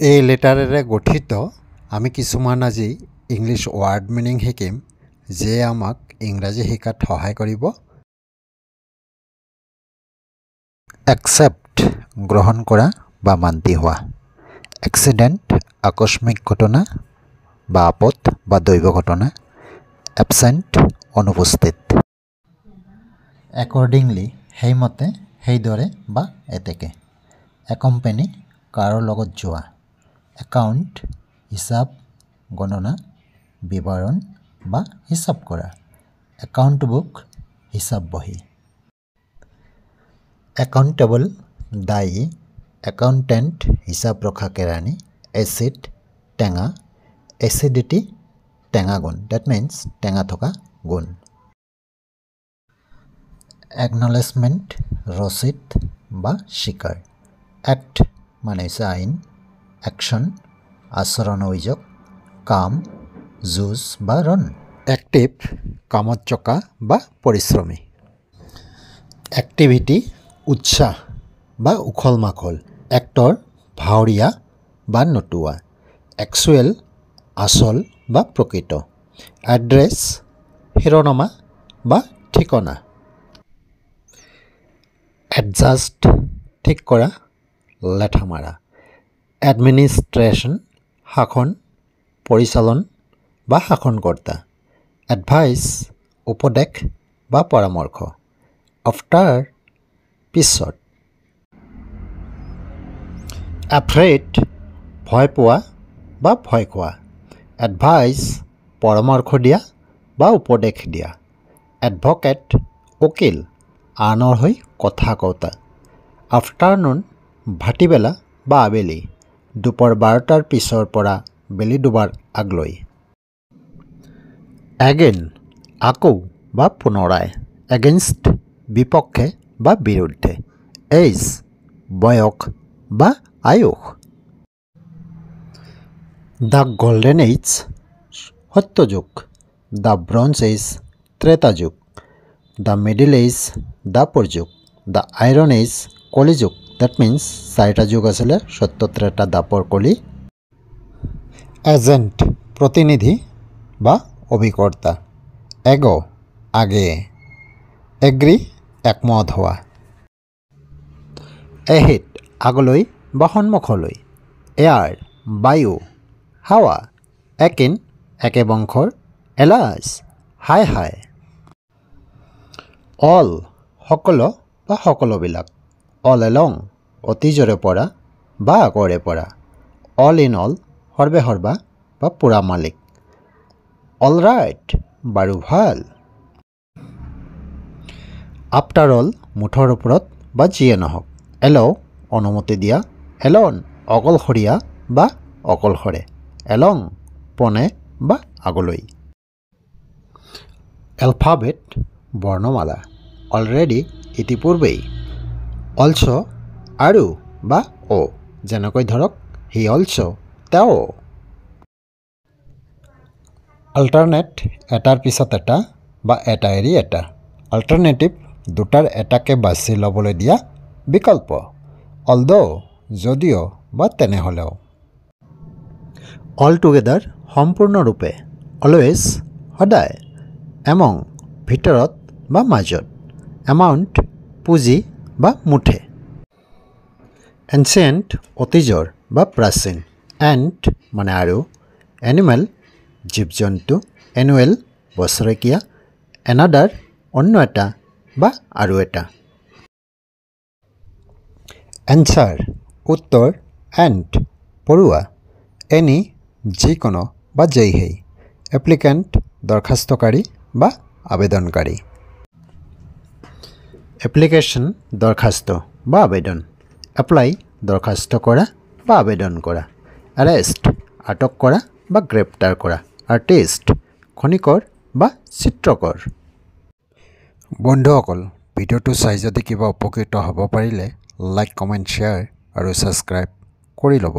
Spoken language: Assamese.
এই লেটাৰেৰে গঠিত আমি কিছুমান আজি ইংলিছ ৱাৰ্ড মিনিং শিকিম যিয়ে আমাক ইংৰাজী শিকাত সহায় কৰিব। একচেপ্ট গ্ৰহণ কৰা বা মান্তি হোৱা। এক্সিডেণ্ট আকস্মিক ঘটনা বা আপদ বা দৈৱ ঘটনা। এবচেণ্ট অনুপস্থিত। একৰ্ডিংলি সেইমতে সেইদৰে বা এতেকে। একম্পেনী কাৰো লগত যোৱা। অ্যাকাউন্ট, হিসাব, গণনা, বিবরণ বা হিসাব করা। অ্যাকাউন্ট বুক, হিসাব বহি। অ্যাকাউন্টেবল, দায়ী। অ্যাকাউন্ট্যান্ট হিসাব রক্ষা কেরানি এসিড টেঙা এসিডিটি টেঙা গুণ। দ্যাট মিন্স টেঙা থকা গুণ। অ্যাকনলেজমেন্ট রসিদ বা স্বীকার। অ্যাক্ট মানে হচ্ছে আইন। অ্যাকশন, আচরণ অভিযোগ, কাম জুজ বা রন অ্যাক্টিভ, কামচ্চকা বা পরিশ্রমী। অ্যাক্টিভিটি, উৎসাহ বা উখল মাখল অ্যাক্টর ভাওৰীয়া বা নটুয়া। অ্যাকচুৱেল আচল বা প্ৰকৃত অ্যাড্রেস শিরোনামা বা ঠিকনা। এডজাস্ট ঠিক কৰা লেঠা মাৰা এডমিনিষ্ট্ৰেশ্যন শাসন পৰিচালন বা শাসনকৰ্তা এডভাইচ উপদেশ বা পৰামৰ্শ। আফটাৰ পিছত। এফ্ৰেড ভয় পোৱা বা ভয় খোৱা। এডভাইচ পৰামৰ্শ দিয়া বা উপদেশ দিয়া। এডভকেট উকিল আনৰ হৈ কথা কওঁতা। আফটাৰনুন ভাটিবেলা বা আবেলি। দুপৰ বাৰটাৰ পিছৰ পৰা বেলি দুবাৰ আগলৈ। এগেইন, আকৌ বা পুনৰাই, এগেইনষ্ট, বিপক্ষে বা বিৰুদ্ধে এইজ বয়স বা আয়ুস। দ্য গল্ডেন এইজ সত্যযুগ। দ্য ব্ৰঞ্জ এইজ ত্ৰেতা যুগ দ্য মিডিল এইজ দ্বাপৰ যুগ দ্য আইৰণ এইজ কলিযুগ। ডেট মিনছ চাৰিটা যুগ আছিলে সত্য ত্ৰেতা দ্বাপৰ কলি এজেণ্ট প্ৰতিনিধি বা অভিকৰ্তা। এগ আগে। এগ্ৰি একমত হোৱা। এহিত আগলৈ বা সন্মুখলৈ। এয়াৰ বায়ু। হাৱা একিন, একে বংশৰ। এলাজ হাই হাই। অল সকলো বা সকলোবিলাক। অল এলং অতীজৰে পৰা বা আগৰে পৰা অল ইন অল সৰ্বে সৰ্বা বা পুৰা মালিক। অল ৰাইট বাৰু ভাল। আফটাৰ অল মুঠৰ ওপৰত বা যিয়ে নহওক এলও অনুমতি দিয়া এলন অকলশৰীয়া বা অকলশৰে এলং পনে বা আগলৈ। এলফাবেট বৰ্ণমালা। অলৰেডি ইতিপূৰ্বেই। অলছ আৰু বা অ। যেনেকৈ ধৰক হি অলছ তেওঁ অল্টাৰনেট এটাৰ পিছত এটা বা এটা এৰি এটা। অল্টাৰনেটিভ দুটাৰ এটাকে বাছি ল'বলৈ দিয়া বিকল্প। অলদ যদিও বা তেনেহ'লেও। অল টুগেডাৰ সম্পূৰ্ণৰূপে অলৱেজ সদায় এমং ভিতৰত বা মাজত। এমাউণ্ট পুঁজি বা মুঠে। এনচিয়েণ্ট অতীজৰ বা প্ৰাচীন। এণ্ট মানে আৰু। এনিমেল জীৱ জন্তু এনুৱেল বছৰেকীয়া। এনাডাৰ অন্য এটা বা আৰু এটা। এনচাৰ উত্তৰ এণ্ড পৰুৱা। এনি যিকোনো বা যেইহেই। এপ্লিকেণ্ট দৰখাস্তকাৰী বা আবেদনকাৰী। এপ্লিকেশ্যন দৰখাস্ত বা আবেদন। এপ্লাই দৰখাস্ত কৰা বা আবেদন কৰা। এৰেষ্ট আটক কৰা বা গ্ৰেপ্তাৰ কৰা। আৰ্টিষ্ট খনিকৰ বা চিত্ৰকৰ। বন্ধুসকল ভিডিঅ'টো চাই যদি কিবা উপকৃত হ'ব পাৰিলে লাইক কমেণ্ট শ্বেয়াৰ আৰু ছাবস্ক্ৰাইব কৰি ল'ব।